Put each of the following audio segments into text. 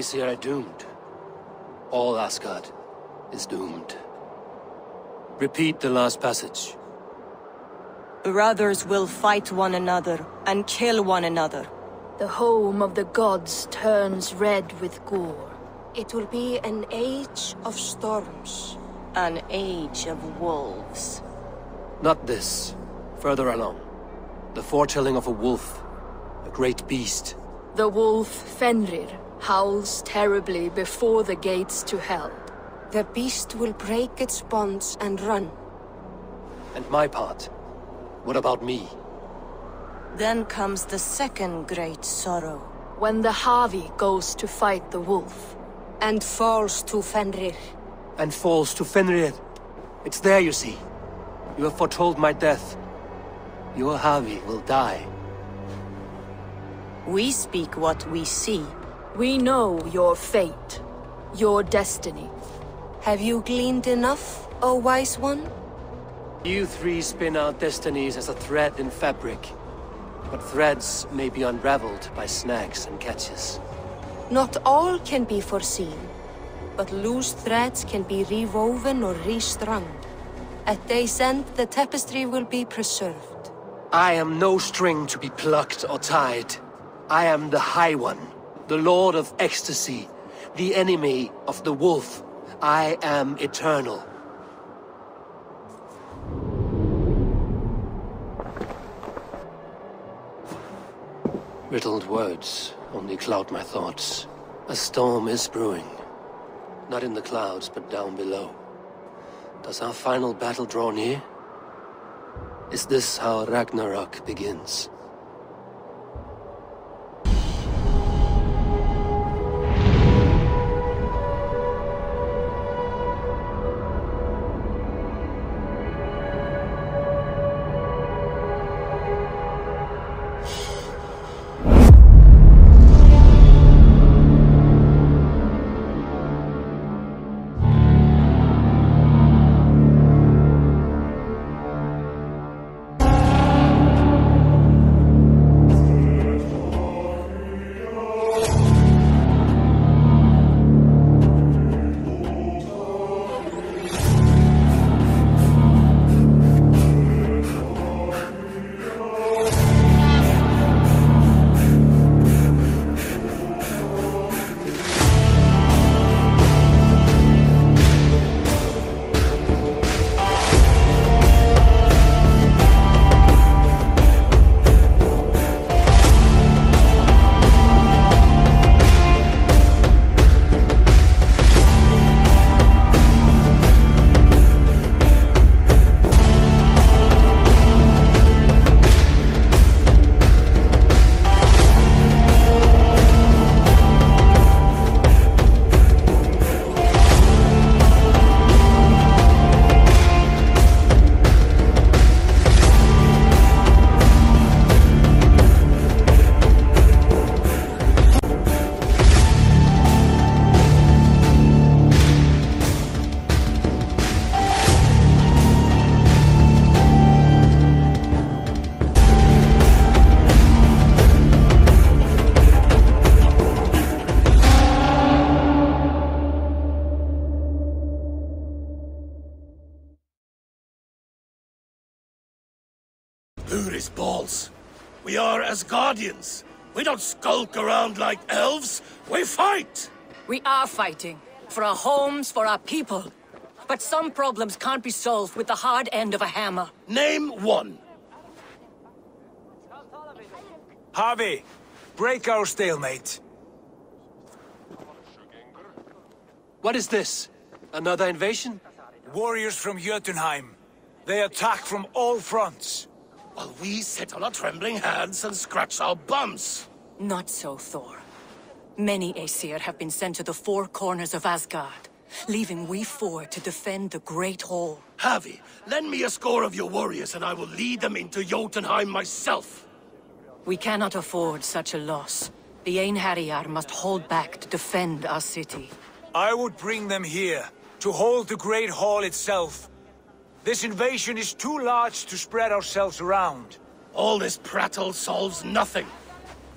Aesir are doomed. All Asgard is doomed. Repeat the last passage. Brothers will fight one another and kill one another. The home of the gods turns red with gore. It will be an age of storms. An age of wolves. Not this. Further along. The foretelling of a wolf. A great beast. The wolf Fenrir howls terribly before the gates to hell. The beast will break its bonds and run. And my part? What about me? Then comes the second great sorrow. When the Havi goes to fight the wolf. And falls to Fenrir. And falls to Fenrir. It's there, you see. You have foretold my death. Your Havi will die. We speak what we see. We know your fate. Your destiny. Have you gleaned enough, O Wise One? You three spin out destinies as a thread in fabric. But threads may be unraveled by snags and catches. Not all can be foreseen, but loose threads can be rewoven or restrung. At day's end, the tapestry will be preserved. I am no string to be plucked or tied. I am the High One, the Lord of Ecstasy, the enemy of the Wolf. I am eternal. Riddled words only cloud my thoughts. A storm is brewing. Not in the clouds, but down below. Does our final battle draw near? Is this how Ragnarok begins? We guardians, We don't skulk around like elves. We fight! We are fighting. For our homes, for our people. But some problems can't be solved with the hard end of a hammer. Name one. Havi, break our stalemate. What is this? Another invasion? Warriors from Jotunheim. They attack from all fronts. While we sit on our trembling hands and scratch our bums. Not so, Thor. Many Aesir have been sent to the four corners of Asgard, leaving we four to defend the Great Hall. Havi, lend me a score of your warriors and I will lead them into Jotunheim myself. We cannot afford such a loss. The Einherjar must hold back to defend our city. I would bring them here, to hold the Great Hall itself. This invasion is too large to spread ourselves around. All this prattle solves nothing.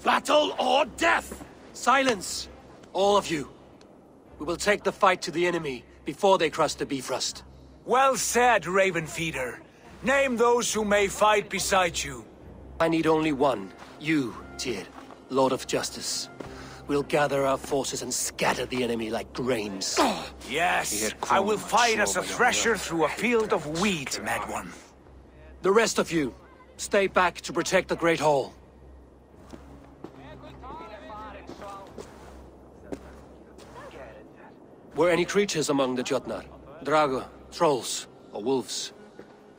Battle or death! Silence! All of you. We will take the fight to the enemy before they cross the Bifrost. Well said, Ravenfeeder. Name those who may fight beside you. I need only one. You, Tyr, Lord of Justice. We'll gather our forces and scatter the enemy like grains. Yes, I will fight as a thresher through a field of wheat, Mad One. The rest of you, stay back to protect the Great Hall. Were any creatures among the Jotnar? Draugr, trolls, or wolves?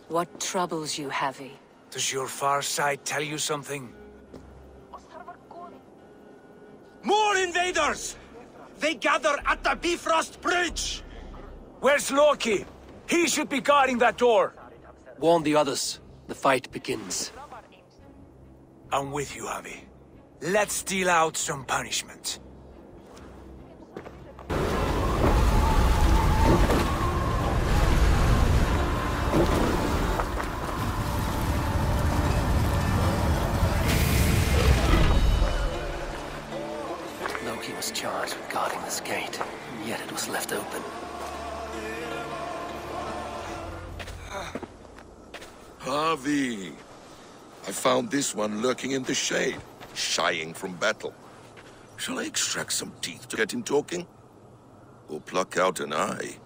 What troubles you, Havi? Does your far sight tell you something? More invaders! They gather at the Bifrost Bridge! Where's Loki? He should be guarding that door. Warn the others. The fight begins. I'm with you, Havi. Let's deal out some punishment. Found this one lurking in the shade, shying from battle. Shall I extract some teeth to get him talking? Or pluck out an eye?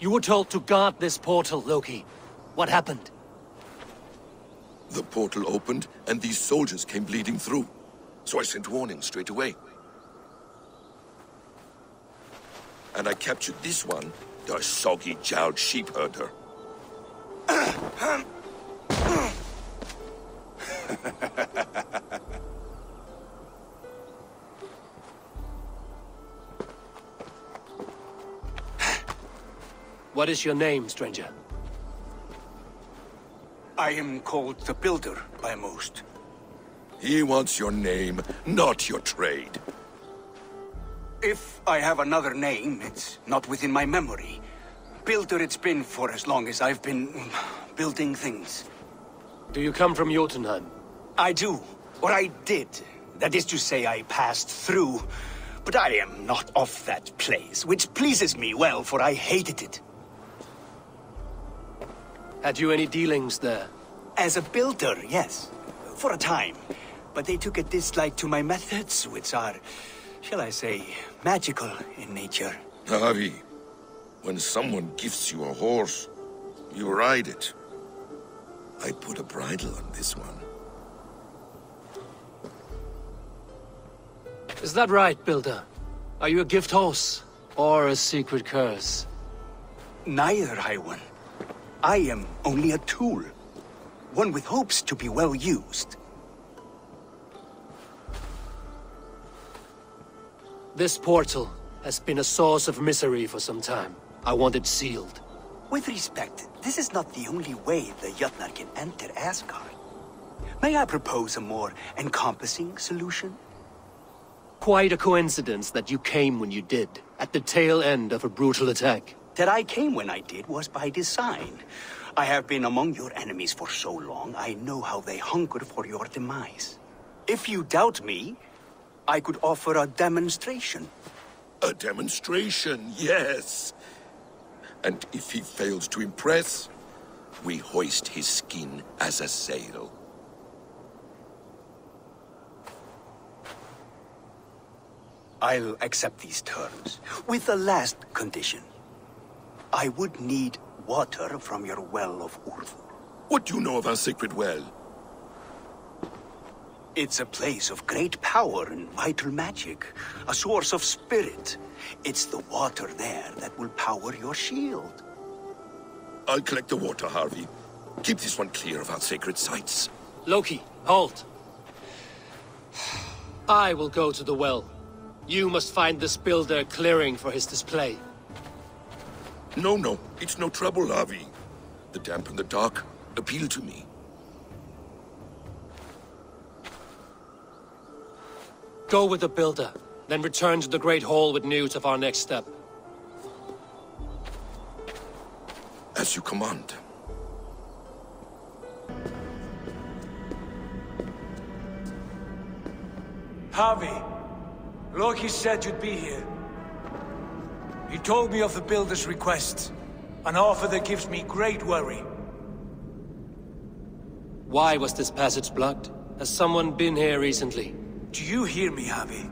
You were told to guard this portal, Loki. What happened? The portal opened, and these soldiers came bleeding through. So I sent warning straight away. And I captured this one, the soggy-jowled sheep herder. What is your name, stranger? I am called the Builder by most. He wants your name, not your trade. If I have another name, it's not within my memory. Builder it's been for as long as I've been building things. Do you come from Jotunheim? I do. Or I did. That is to say, I passed through. But I am not of that place, which pleases me well, for I hated it. Had you any dealings there? As a builder, yes. For a time. But they took a dislike to my methods, which are, shall I say, magical in nature. Havi, when someone gifts you a horse, you ride it. I put a bridle on this one. Is that right, Builder? Are you a gift horse? Or a secret curse? Neither, High One. I am only a tool. One with hopes to be well used. This portal has been a source of misery for some time. I want it sealed. With respect, this is not the only way the Jotnar can enter Asgard. May I propose a more encompassing solution? Quite a coincidence that you came when you did, at the tail end of a brutal attack. That I came when I did was by design. I have been among your enemies for so long, I know how they hunger for your demise. If you doubt me, I could offer a demonstration. A demonstration, yes. And if he fails to impress, we hoist his skin as a sail. I'll accept these terms, with the last condition. I would need water from your well of Urthur. What do you know of our sacred well? It's a place of great power and vital magic, a source of spirit. It's the water there that will power your shield. I'll collect the water, Havi. Keep this one clear of our sacred sites. Loki, halt! I will go to the well. You must find this builder clearing for his display. No, no, it's no trouble, Havi. The damp and the dark appeal to me. Go with the builder, then return to the Great Hall with news of our next step. As you command. Havi, Loki said you'd be here. He told me of the Builder's request, an offer that gives me great worry. Why was this passage blocked? Has someone been here recently? Do you hear me, Havi?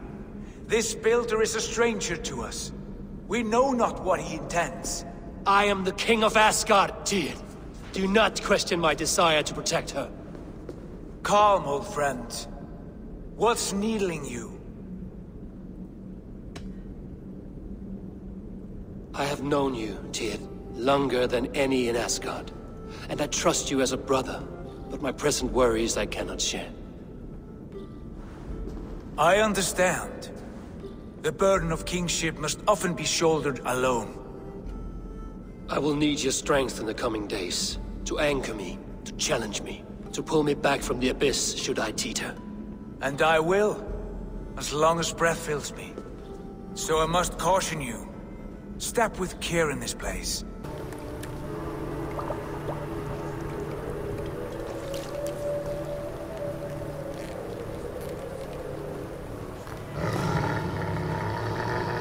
This Builder is a stranger to us. We know not what he intends. I am the King of Asgard, Tyr. Do not question my desire to protect her. Calm, old friend. What's needling you? I have known you, Tyr, longer than any in Asgard. And I trust you as a brother, but my present worries I cannot share. I understand. The burden of kingship must often be shouldered alone. I will need your strength in the coming days. To anchor me, to challenge me, to pull me back from the abyss should I teeter. And I will, as long as breath fills me. So I must caution you. Step with care in this place.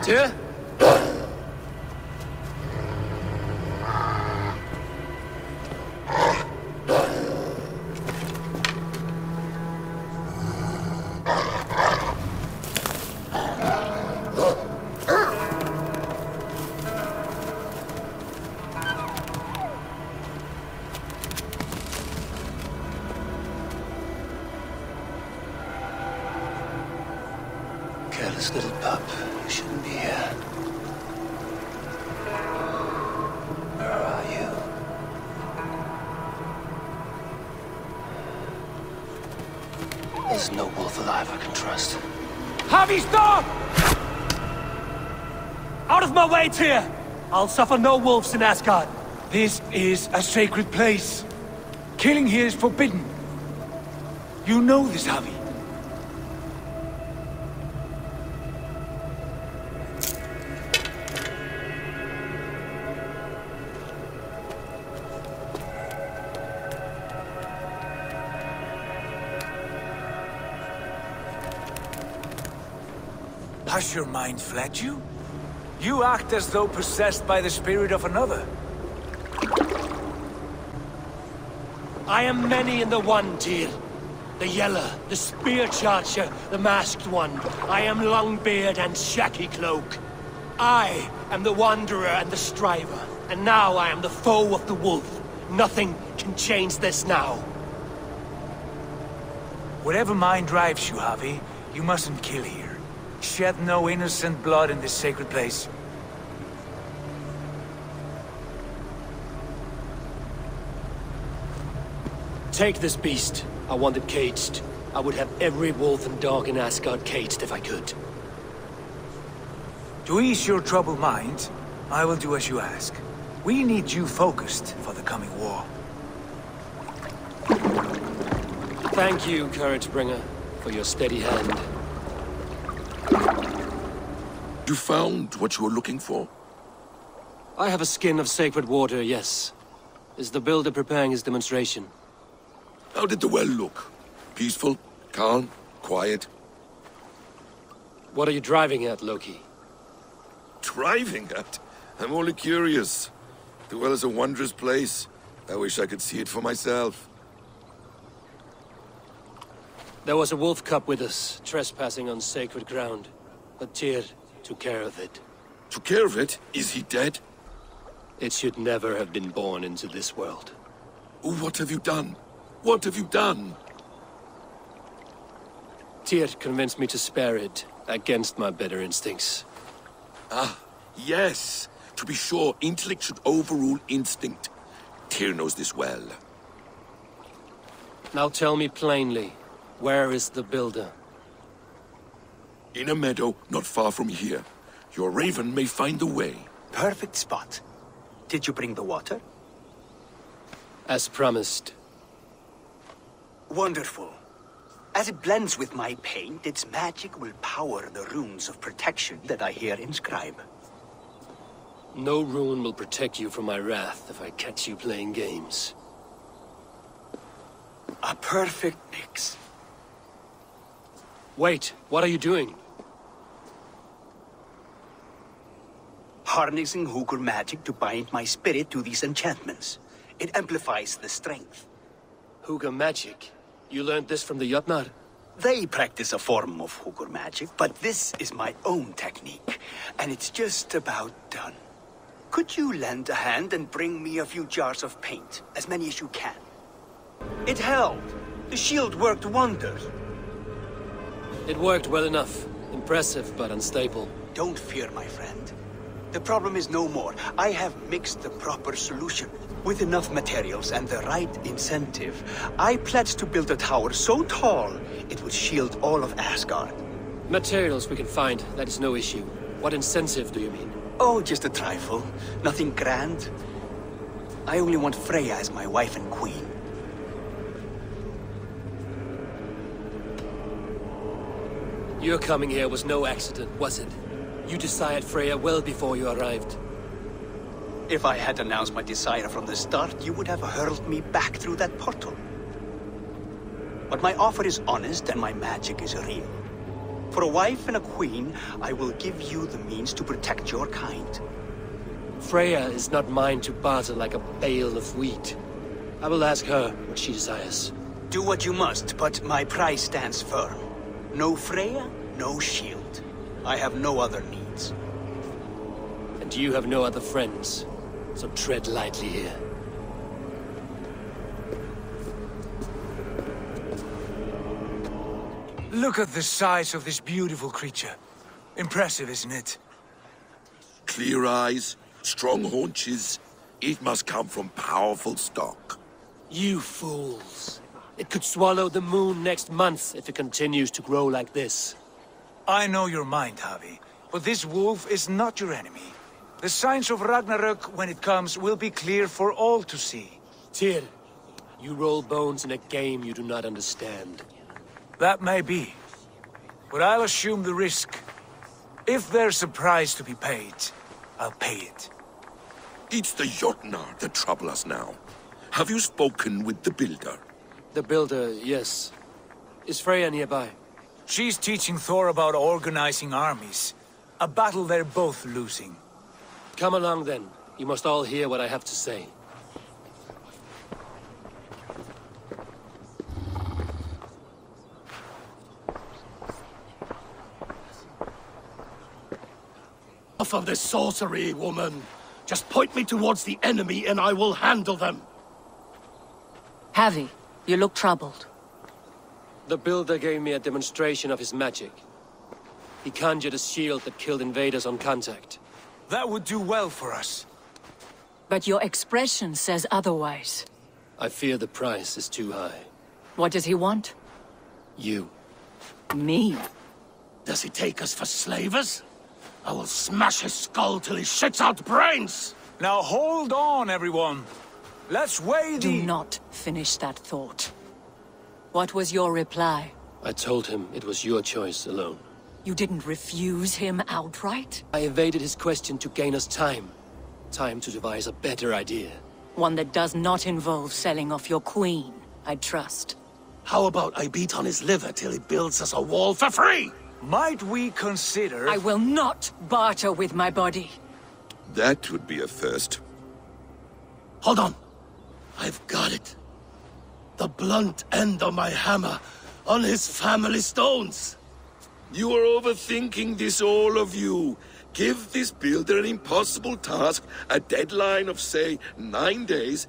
Tyr? Of my way, Tyr! I'll suffer no wolves in Asgard. This is a sacred place. Killing here is forbidden. You know this, Havi. Has your mind fled you? You act as though possessed by the spirit of another. I am many in the one, Tyr. The Yeller, the Spear Charger, the Masked One. I am Longbeard and Shaky Cloak. I am the Wanderer and the Striver. And now I am the foe of the Wolf. Nothing can change this now. Whatever mind drives you, Havi, you mustn't kill here. Shed no innocent blood in this sacred place. Take this beast. I want it caged. I would have every wolf and dog in Asgard caged if I could. To ease your troubled mind, I will do as you ask. We need you focused for the coming war. Thank you, Courage Bringer, for your steady hand. You found what you were looking for? I have a skin of sacred water, yes. Is the builder preparing his demonstration? How did the well look? Peaceful? Calm? Quiet? What are you driving at, Loki? Driving at? I'm only curious. The well is a wondrous place. I wish I could see it for myself. There was a wolf cub with us, trespassing on sacred ground. but Tyr took care of it. Took care of it? Is he dead? It should never have been born into this world. Oh, what have you done? What have you done? Tyr convinced me to spare it, against my better instincts. Ah, yes. To be sure, intellect should overrule instinct. Tyr knows this well. Now tell me plainly, where is the Builder? In a meadow not far from here. Your raven may find the way. Perfect spot. Did you bring the water? As promised. Wonderful. As it blends with my paint, its magic will power the runes of protection that I here inscribe. No rune will protect you from my wrath if I catch you playing games. A perfect mix. Wait, what are you doing? Harnessing Hugr magic to bind my spirit to these enchantments. It amplifies the strength. Hugr magic? You learned this from the Jotnar? They practice a form of Hugr magic, but this is my own technique, and it's just about done. Could you lend a hand and bring me a few jars of paint, as many as you can? It held. The shield worked wonders. It worked well enough. Impressive, but unstable. Don't fear, my friend. The problem is no more. I have mixed the proper solution. With enough materials and the right incentive, I pledge to build a tower so tall, it would shield all of Asgard. Materials we can find, that is no issue. What incentive do you mean? Oh, just a trifle. Nothing grand. I only want Freya as my wife and queen. Your coming here was no accident, was it? You desired Freya well before you arrived. If I had announced my desire from the start, you would have hurled me back through that portal. But my offer is honest and my magic is real. For a wife and a queen, I will give you the means to protect your kind. Freya is not mine to barter like a bale of wheat. I will ask her what she desires. Do what you must, but my price stands firm. No Freya, no shield. I have no other needs. And you have no other friends, so tread lightly here. Look at the size of this beautiful creature. Impressive, isn't it? Clear eyes, strong haunches. It must come from powerful stock. You fools. It could swallow the moon next month if it continues to grow like this. I know your mind, Havi, but this wolf is not your enemy. The signs of Ragnarok, when it comes, will be clear for all to see. Tyr, you roll bones in a game you do not understand. That may be. But I'll assume the risk. If there's a price to be paid, I'll pay it. It's the Jotnar that trouble us now. Have you spoken with the Builder? The Builder, yes. Is Freya nearby? She's teaching Thor about organizing armies. A battle they're both losing. Come along then. You must all hear what I have to say. Enough of this sorcery, woman. Just point me towards the enemy and I will handle them. Havi, you look troubled. The Builder gave me a demonstration of his magic. He conjured a shield that killed invaders on contact. That would do well for us. But your expression says otherwise. I fear the price is too high. What does he want? You. Me? Does he take us for slavers? I will smash his skull till he shits out brains! Now hold on, everyone. Let's weigh the... Do not finish that thought. What was your reply? I told him it was your choice alone. You didn't refuse him outright? I evaded his question to gain us time. Time to devise a better idea. One that does not involve selling off your queen, I trust. How about I beat on his liver till he builds us a wall for free? Might we consider... I will not barter with my body. That would be a first. Hold on. I've got it. The blunt end of my hammer on his family stones. You are overthinking this, all of you. Give this builder an impossible task, a deadline of, say, nine days.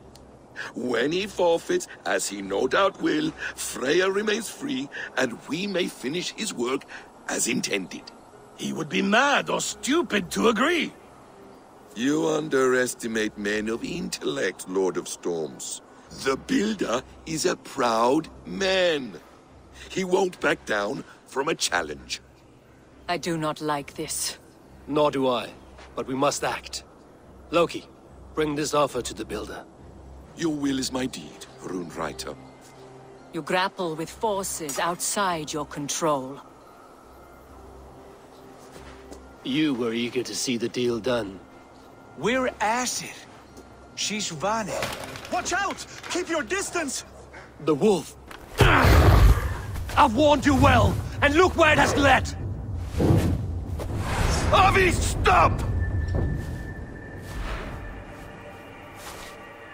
When he forfeits, as he no doubt will, Freya remains free, and we may finish his work as intended. He would be mad or stupid to agree. You underestimate men of intellect, Lord of Storms. The Builder is a proud man. He won't back down from a challenge. I do not like this. Nor do I, but we must act. Loki, bring this offer to the Builder. Your will is my deed, Rune Writer. You grapple with forces outside your control. You were eager to see the deal done. We're acid. She's Vane. Watch out! Keep your distance! The wolf! I've warned you well, and look where it has led! Havi, stop!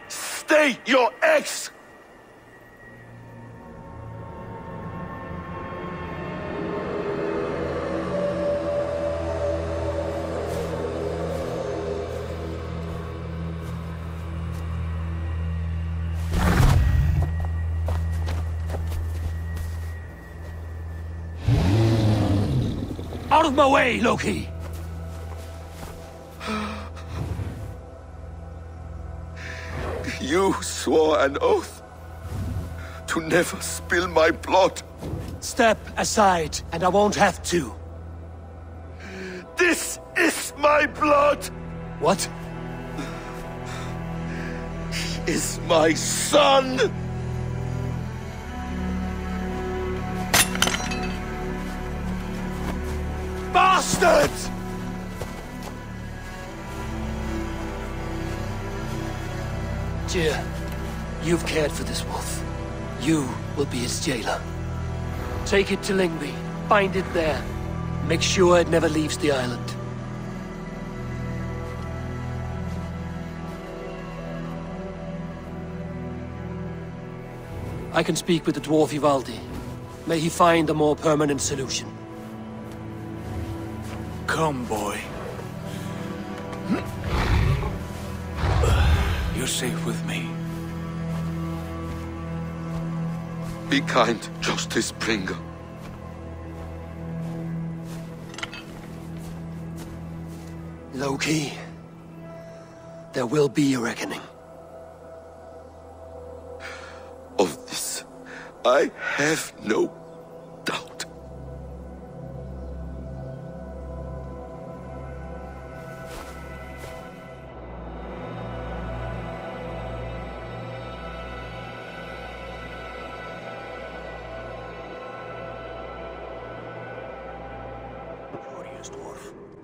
Stay your ex! Out of my way, Loki! You swore an oath to never spill my blood. Step aside, and I won't have to. This is my blood! What? He is my son! Bastards! Tyr, you've cared for this wolf. You will be its jailer. Take it to Lyngvi. Bind it there. Make sure it never leaves the island. I can speak with the dwarf Ivaldi. May he find a more permanent solution. Come, boy. You're safe with me. Be kind, Justice Bringer. Loki, there will be a reckoning. Of this, I have no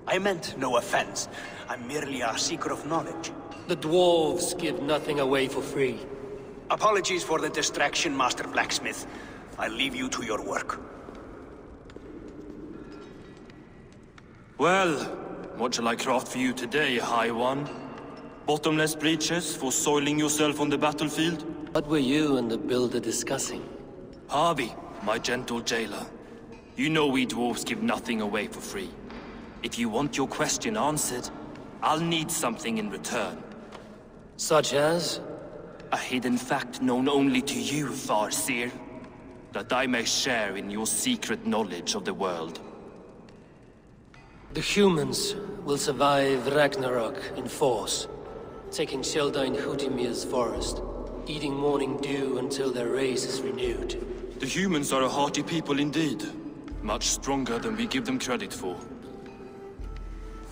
I meant no offense. I'm merely a seeker of knowledge. The dwarves give nothing away for free. Apologies for the distraction, Master Blacksmith. I'll leave you to your work. Well, what shall I craft for you today, High One? Bottomless breeches for soiling yourself on the battlefield? What were you and the Builder discussing? Havi, my gentle jailer. You know we dwarves give nothing away for free. If you want your question answered, I'll need something in return. Such as? A hidden fact known only to you, Farseer. That I may share in your secret knowledge of the world. The humans will survive Ragnarok in force, taking shelter in Hoddmimir's forest, eating morning dew until their race is renewed. The humans are a hearty people indeed. Much stronger than we give them credit for.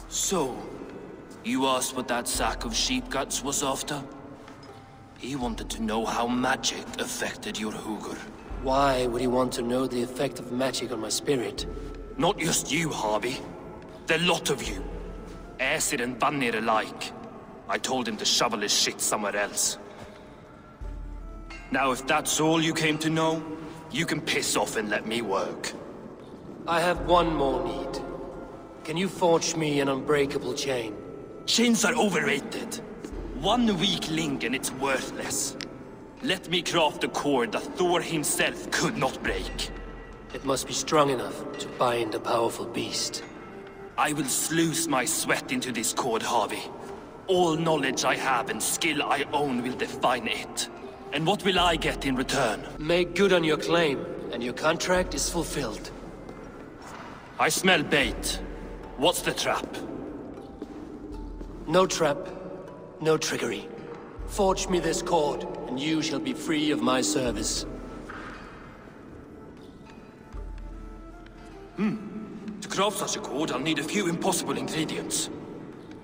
So, you asked what that sack of sheep guts was after? He wanted to know how magic affected your Hugr. Why would he want to know the effect of magic on my spirit? Not just you, Havi. The lot of you. Aesir and Vanir alike. I told him to shovel his shit somewhere else. Now, if that's all you came to know, you can piss off and let me work. I have one more need. Can you forge me an unbreakable chain? Chains are overrated. One weak link and it's worthless. Let me craft a cord that Thor himself could not break. It must be strong enough to bind a powerful beast. I will sluice my sweat into this cord, Havi. All knowledge I have and skill I own will define it. And what will I get in return? Make good on your claim, and your contract is fulfilled. I smell bait. What's the trap? No trap, no trickery. Forge me this cord, and you shall be free of my service. Hmm. To craft such a cord, I'll need a few impossible ingredients.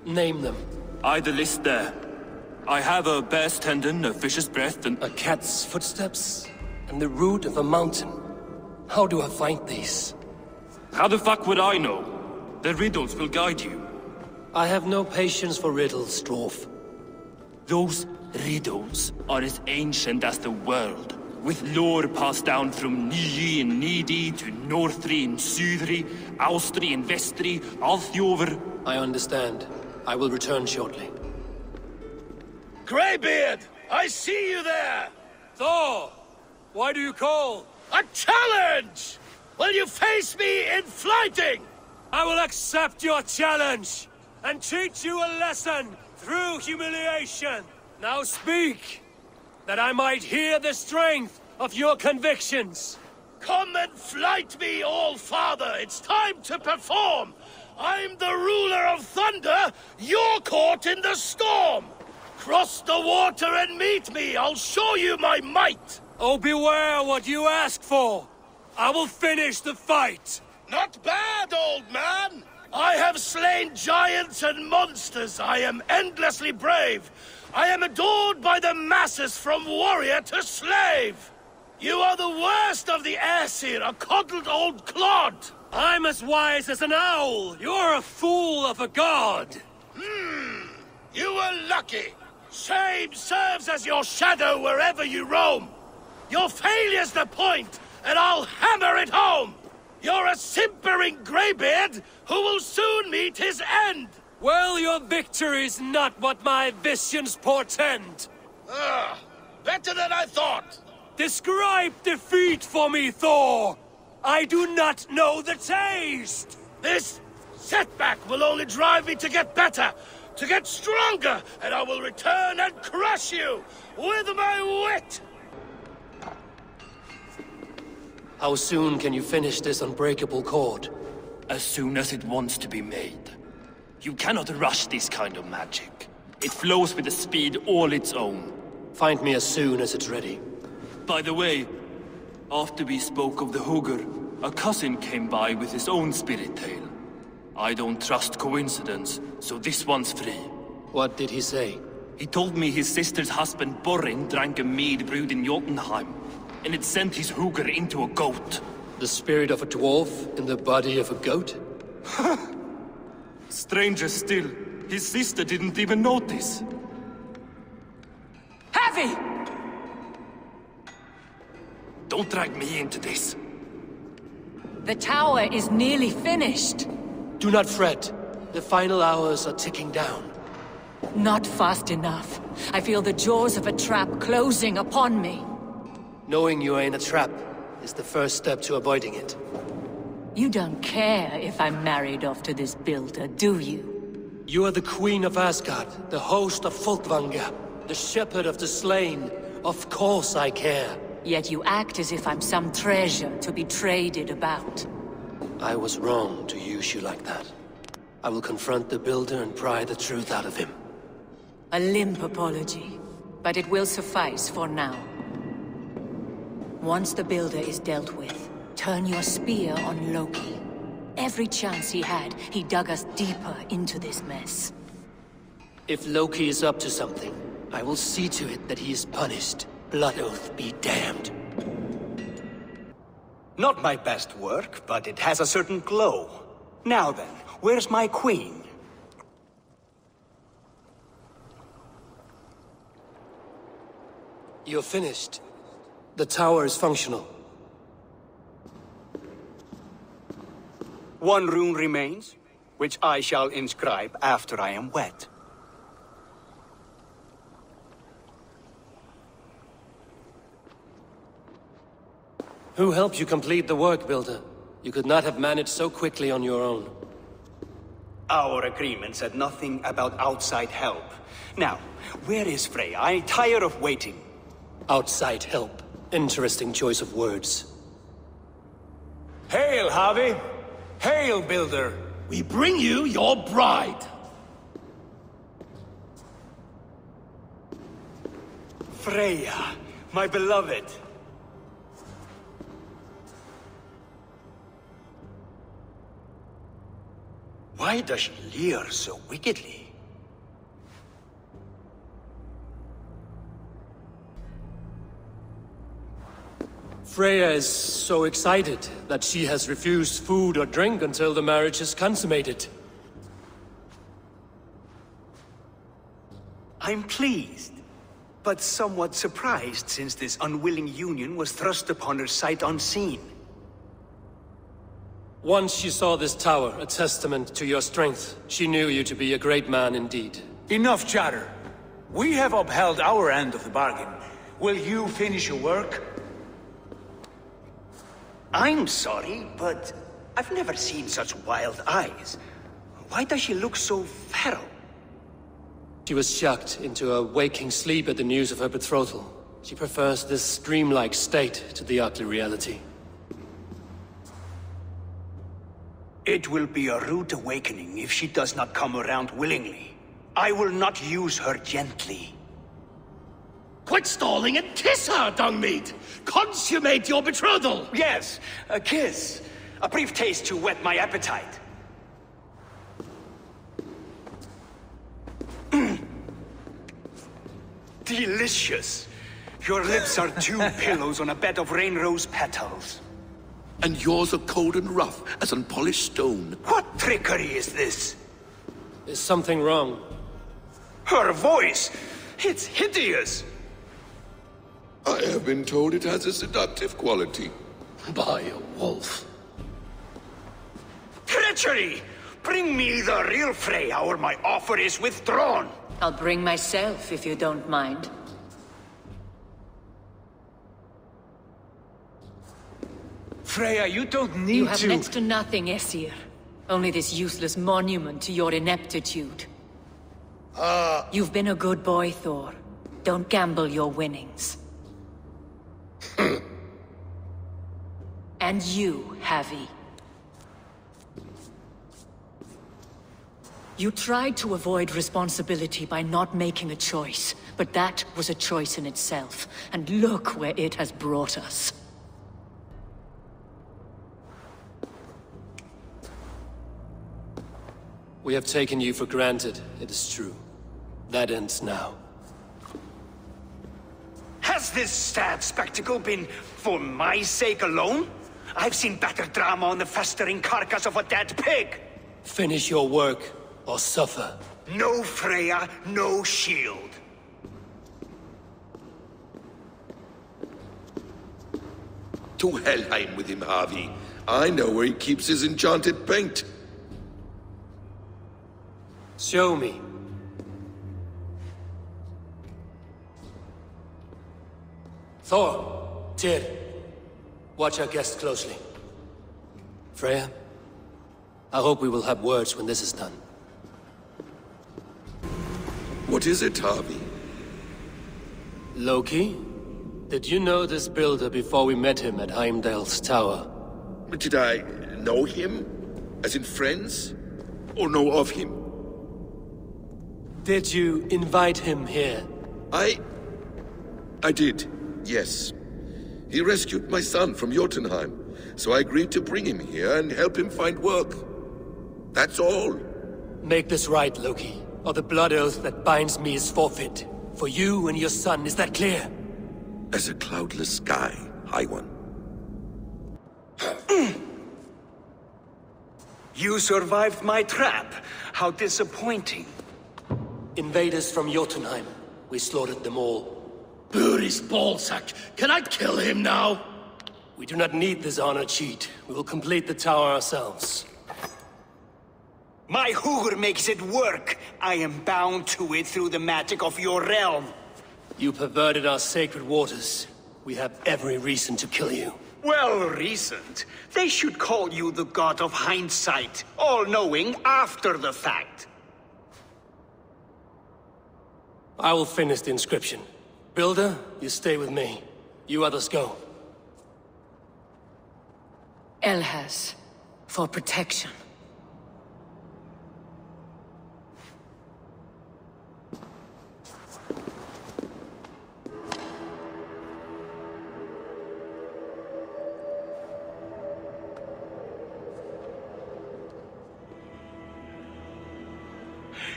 Name them. Either list there. I have a bear's tendon, a fish's breath, and... A cat's footsteps, and the root of a mountain. How do I find these? How the fuck would I know? The riddles will guide you. I have no patience for riddles, Dwarf. Those riddles are as ancient as the world, with lore passed down from Niji and Needy to Northri and Sudri, Austri and Vestri, Althjover. I understand. I will return shortly. Greybeard! I see you there! Thor! Why do you call? A challenge! Will you face me in fighting? I will accept your challenge and teach you a lesson through humiliation. Now speak, that I might hear the strength of your convictions. Come and flight me, All-Father! It's time to perform! I'm the ruler of thunder, you're caught in the storm! Cross the water and meet me, I'll show you my might! Oh, beware what you ask for! I will finish the fight! Not bad, old man! I have slain giants and monsters. I am endlessly brave. I am adored by the masses from warrior to slave. You are the worst of the Aesir, a coddled old clod. I'm as wise as an owl. You're a fool of a god. Hmm. You were lucky. Shame serves as your shadow wherever you roam. Your failure's the point, and I'll hammer it home. You're a simpering greybeard who will soon meet his end! Well, your victory's not what my visions portend. Ah, better than I thought. Describe defeat for me, Thor! I do not know the taste! This setback will only drive me to get better, to get stronger, and I will return and crush you with my wit! How soon can you finish this unbreakable cord? As soon as it wants to be made. You cannot rush this kind of magic. It flows with a speed all its own. Find me as soon as it's ready. By the way, after we spoke of the Hugr, a cousin came by with his own spirit tale. I don't trust coincidence, so this one's free. What did he say? He told me his sister's husband Borin drank a mead brewed in Jotunheim and it sent his Hugr into a goat. The spirit of a dwarf in the body of a goat? Stranger still, his sister didn't even notice. Havi! Don't drag me into this. The tower is nearly finished. Do not fret. The final hours are ticking down. Not fast enough. I feel the jaws of a trap closing upon me. Knowing you are in a trap is the first step to avoiding it. You don't care if I'm married off to this builder, do you? You are the Queen of Asgard, the host of Folkvangr, the shepherd of the slain. Of course I care. Yet you act as if I'm some treasure to be traded about. I was wrong to use you like that. I will confront the Builder and pry the truth out of him. A limp apology, but it will suffice for now. Once the Builder is dealt with, turn your spear on Loki. Every chance he had, he dug us deeper into this mess. If Loki is up to something, I will see to it that he is punished. Blood Oath be damned. Not my best work, but it has a certain glow. Now then, where's my queen? You're finished. The tower is functional. One rune remains, which I shall inscribe after I am wet. Who helped you complete the work, Builder? You could not have managed so quickly on your own. Our agreement said nothing about outside help. Now, where is Freya? I'm tired of waiting. Outside help. Interesting choice of words. Hail, Havi! Hail, Builder! We bring you your bride. Freya, my beloved. Why does she leer so wickedly? Freya is so excited that she has refused food or drink until the marriage is consummated. I'm pleased, but somewhat surprised since this unwilling union was thrust upon her sight unseen. Once she saw this tower, a testament to your strength, she knew you to be a great man indeed. Enough chatter. We have upheld our end of the bargain. Will you finish your work? I'm sorry, but I've never seen such wild eyes. Why does she look so feral? She was shocked into a waking sleep at the news of her betrothal. She prefers this dreamlike state to the ugly reality. It will be a rude awakening if she does not come around willingly. I will not use her gently. Quit stalling and kiss her, Dungmeat! Consummate your betrothal! Yes, a kiss. A brief taste to whet my appetite. Delicious. Your lips are two pillows on a bed of rain rose petals. And yours are cold and rough as unpolished stone. What trickery is this? Is something wrong? Her voice! It's hideous! I have been told it has a seductive quality. By a wolf. Treachery! Bring me the real Freya or my offer is withdrawn! I'll bring myself if you don't mind. Freya, you don't need to- You have to... next to nothing, Aesir. Only this useless monument to your ineptitude. Ah, You've been a good boy, Thor. Don't gamble your winnings. and you, Havi. You tried to avoid responsibility by not making a choice, but that was a choice in itself, and look where it has brought us. We have taken you for granted, it is true. That ends now. Has this sad spectacle been for my sake alone? I've seen better drama on the festering carcass of a dead pig! Finish your work, or suffer. No Freya, no shield. To Helheim with him, Havi. I know where he keeps his enchanted paint. Show me. Thor, Tyr, watch our guests closely. Freya, I hope we will have words when this is done. What is it, Havi? Loki, did you know this builder before we met him at Heimdall's tower? Did I know him? As in friends? Or know of him? Did you invite him here? I... I did, yes. He rescued my son from Jotunheim, so I agreed to bring him here and help him find work. That's all. Make this right, Loki, or the blood oath that binds me is forfeit. For you and your son, is that clear? As a cloudless sky, High One. You survived my trap. How disappointing. Invaders from Jotunheim. We slaughtered them all. Buri's ballsack. Can I kill him now? We do not need this honor cheat. We will complete the tower ourselves. My Hugr makes it work. I am bound to it through the magic of your realm. You perverted our sacred waters. We have every reason to kill you. Well reasoned. They should call you the god of hindsight, all-knowing after the fact. I will finish the inscription. Builder, you stay with me. You others go. Elhaz, for protection.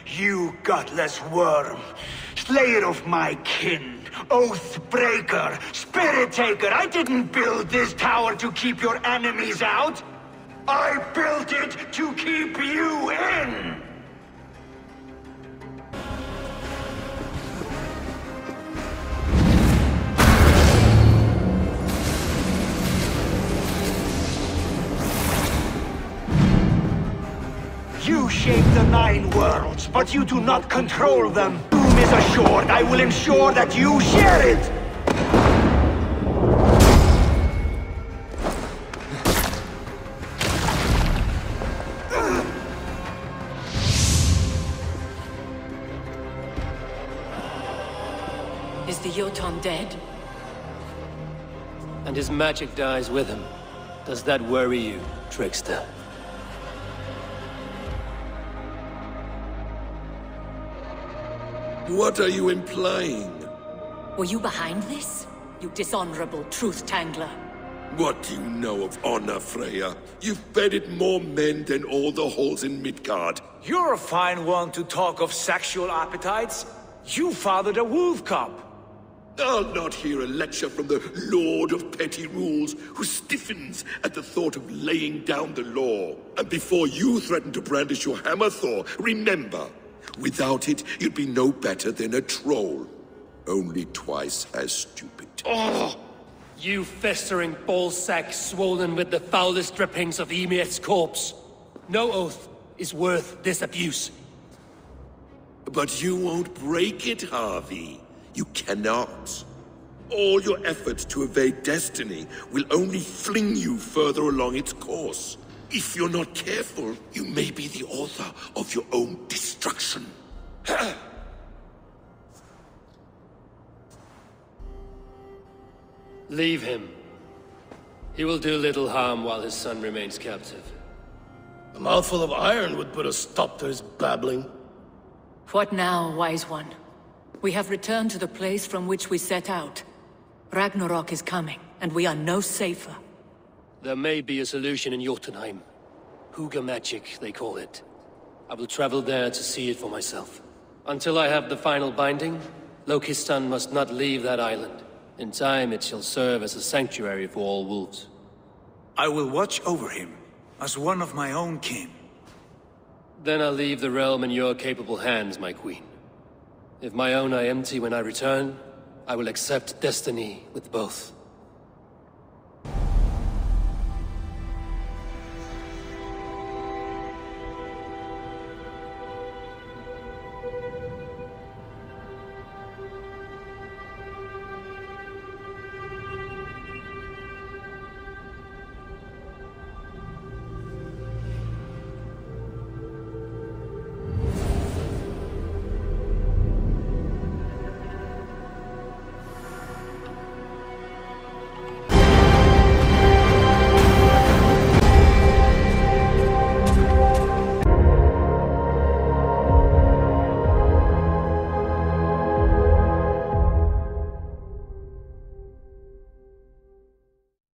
You gutless worm, slayer of my kin, oath breaker, spirit taker, I didn't build this tower to keep your enemies out. I built it to keep you in! You shape the Nine Worlds, but you do not control them. Doom is assured. I will ensure that you share it! Is the Jotun dead? And his magic dies with him. Does that worry you, trickster? What are you implying? Were you behind this? You dishonorable truth-tangler. What do you know of honor, Freya? You've bedded more men than all the halls in Midgard. You're a fine one to talk of sexual appetites. You fathered a wolf cub. I'll not hear a lecture from the Lord of Petty Rules, who stiffens at the thought of laying down the law. And before you threaten to brandish your hammer, Thor, remember, without it, you'd be no better than a troll. Only twice as stupid. Oh! You festering ballsack swollen with the foulest drippings of Ymir's corpse. No oath is worth this abuse. But you won't break it, Havi. You cannot. All your efforts to evade destiny will only fling you further along its course. If you're not careful, you may be the author of your own destruction. Leave him. He will do little harm while his son remains captive. A mouthful of iron would put a stop to his babbling. What now, wise one? We have returned to the place from which we set out. Ragnarok is coming, and we are no safer. There may be a solution in Jotunheim. Hugr magic, they call it. I will travel there to see it for myself. Until I have the final binding, Lokistan must not leave that island. In time, it shall serve as a sanctuary for all wolves. I will watch over him, as one of my own kin. Then I'll leave the realm in your capable hands, my queen. If my own are empty when I return, I will accept destiny with both.